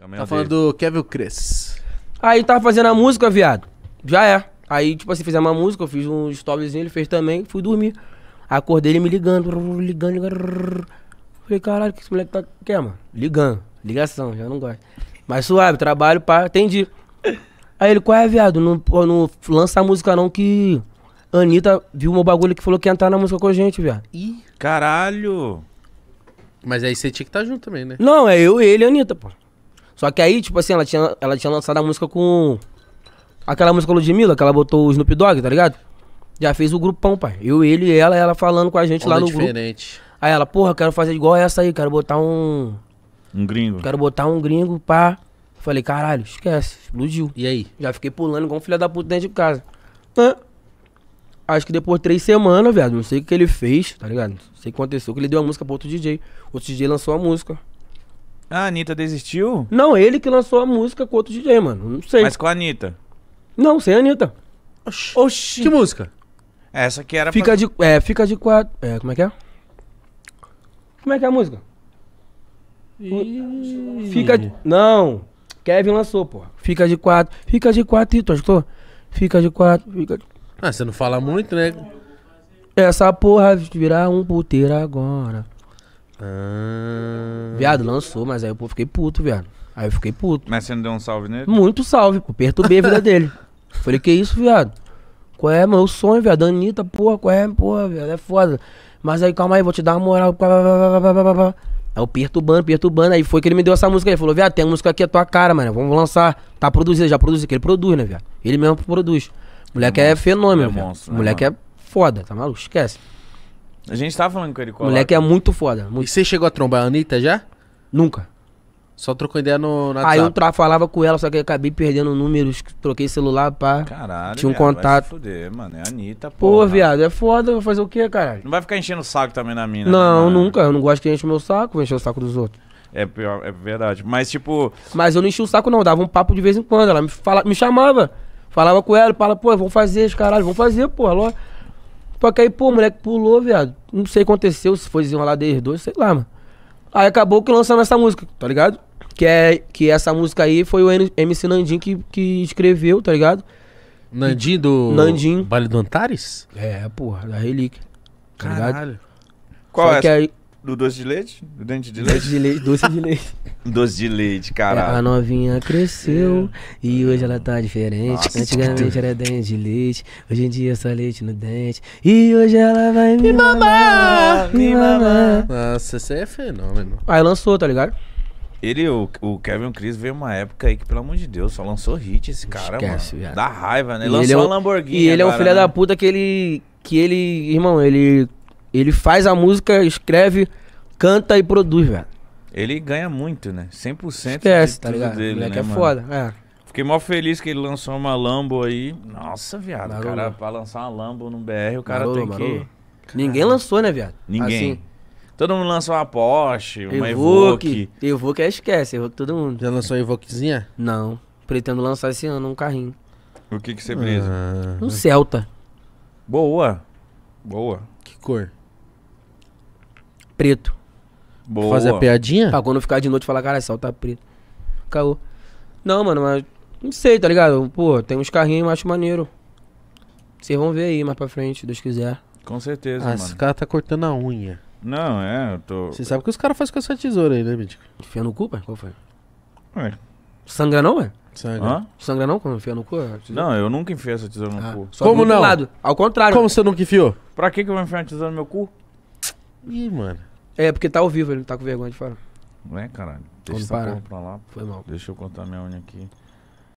Também Tá falando do Kevin Cres. Aí tava fazendo a música, viado. Já é. Aí, tipo assim, fizemos uma música, eu fiz um storyzinho, ele fez também, fui dormir. Acordei ele me ligando, ligando, ligando. Falei, caralho, o que esse moleque tá. Quer, mano? Ligando. Ligação, já não gosto. Mas suave, trabalho, pá, atendi. Aí ele, qual é, viado? Não, não lança a música não que. Anitta viu meu bagulho que falou que ia entrar na música com a gente, viado. Ih. Caralho! Mas aí você tinha que estar junto também, né? Não, é eu, ele e a Anitta, pô. Só que aí, tipo assim, ela tinha, ela tinha lançado a música com. Aquela música Ludmilla, que ela botou o Snoop Dogg, tá ligado? Já fez o grupão, pai. Eu, ele e ela, ela falando com a gente lá Onda no grupo. diferente. Aí ela, porra, quero fazer igual essa aí, quero botar um. Um gringo. Quero botar um gringo, pá. Falei, caralho, esquece, explodiu. E aí? Já fiquei pulando igual um filho da puta dentro de casa. Hã? Acho que depois de três semanas, viado, não sei o que ele fez, tá ligado? Não sei o que aconteceu, que ele deu a música pro outro DJ. Outro DJ lançou a música. Ah, a Anitta desistiu? Não, ele que lançou a música com outro DJ, mano. Não sei. Mas com a Anitta. Não, sem a Anitta. Oxi. Oxi! Que música? Essa aqui era Fica de. É, fica de quatro. É, como é que é? Como é que é a música? Fica de. Não. Kevin lançou, pô. Fica de quatro. Fica de quatro, tu escutou? Fica de quatro. Fica de... Ah, você não fala muito, né? Essa porra virar um puteiro agora. Ah. Viado, lançou, mas aí eu fiquei puto, viado. Aí eu fiquei puto. Mas você não deu um salve nele? Muito salve, pô. Perturbei a vida dele. Falei, que isso, viado? Qual é, meu sonho, viado? Anitta, porra, qual é, porra, viado? É foda. Mas aí, calma aí, vou te dar uma moral. Aí eu perturbando, perturbando. Aí foi que ele me deu essa música aí. Ele falou, viado, tem a música aqui, é tua cara, mano. Vamos lançar. Tá produzido, já produziu. Que ele produz, né, viado? Ele mesmo produz. Moleque é, monstro, fenômeno, é viado. monstro, né, Moleque é foda, tá maluco? Esquece. A gente tava falando com ele. Moleque é muito foda. E Muito... você chegou a trombar a Anitta já? Nunca. Só trocou ideia no, no Aí eu tra- falava com ela, só que eu acabei perdendo números. Troquei celular, pá. Caralho, Tinha um viado, vai contato. se fuder, mano. É a Anitta, Pô, porra. viado, é foda. Vou fazer o quê, caralho? Não vai ficar enchendo o saco também na mina. Não, né, nunca. Eu não gosto que enche o meu saco, vou encher o saco dos outros. É, pior, é verdade. Mas, tipo, Mas eu não enchi o saco, não. eu Dava um papo de vez em quando. Ela me, fala, me chamava. Falava com ela, fala, pô, vamos fazer caralho, vamos fazer, porra. Ló. Só que aí, pô, o moleque pulou, viado. Não sei o que aconteceu, se foi desenrolar deles dois, sei lá, mano. Aí acabou que lançamos essa música, tá ligado? Que, é, que essa música aí foi o MC Nandim que, que escreveu, tá ligado? Nandinho do. Nandinho. Vale do Antares? É, porra, da relíquia. Tá ligado? Caralho. qual Só é que essa? aí, Do doce de leite? Do dente de doce leite? de leite, doce de leite. doce de leite, É, a caralho. novinha cresceu e hoje ela tá diferente. Nossa, Antigamente era dente de leite, hoje em dia é só leite no dente. E hoje ela vai me mamar, me mamar. Nossa, esse aí é fenômeno. Aí lançou, tá ligado? Ele, o, o Kevin Chris, veio uma época aí que, pelo amor de Deus, só lançou hit esse cara, Esquece, mano. viado. Dá raiva, né? E lançou ele é um- Lamborghini E ele é um agora, filho né? da puta que ele. Que ele. Irmão, ele. Ele faz a música, escreve, canta e produz, velho. Ele ganha muito, né? 100% Esquece, de tá tudo ligado? dele, o moleque né, é mano? foda. É. Fiquei mó feliz que ele lançou uma Lambo aí. Nossa, viado. O cara, pra lançar uma Lambo no BR, o cara tem que... Ninguém lançou, né, viado? Ninguém. Assim, Todo mundo lançou uma Porsche, uma Evoque. Evoque. Evoque é esquece, Evoque todo mundo. Já lançou a Evoquezinha? Não. Pretendo lançar esse ano um carrinho. O que que você brisa? Ah, Um Celta. Boa. Boa. que cor? Preto. Boa. Fazer a piadinha? Pra quando ficar de noite falar, cara, Celta preto. Caô. Não, mano, mas. Não sei, tá ligado? Pô, tem uns carrinhos, eu acho maneiro. Vocês vão ver aí mais pra frente, se Deus quiser. Com certeza, Ah, mano. esse cara tá cortando a unha. Não, é, eu tô... Você sabe o que os caras fazem com essa tesoura aí, né, Mítico? Enfia no cu, pai? Qual foi? Ué. Sangra não, velho? Sangue. Hã? Sangra não quando enfia no cu? Não, eu nunca enfiei essa tesoura no Ah, cu. só Como não? Lado. Ao contrário. Como você nunca enfiou? Pra que que eu vou enfiar uma tesoura no meu cu? Ih, mano. É, porque tá ao vivo, ele tá com vergonha de falar. Não é, caralho. Deixa essa parar. porra pra lá. Foi mal. Deixa eu cortar minha unha aqui.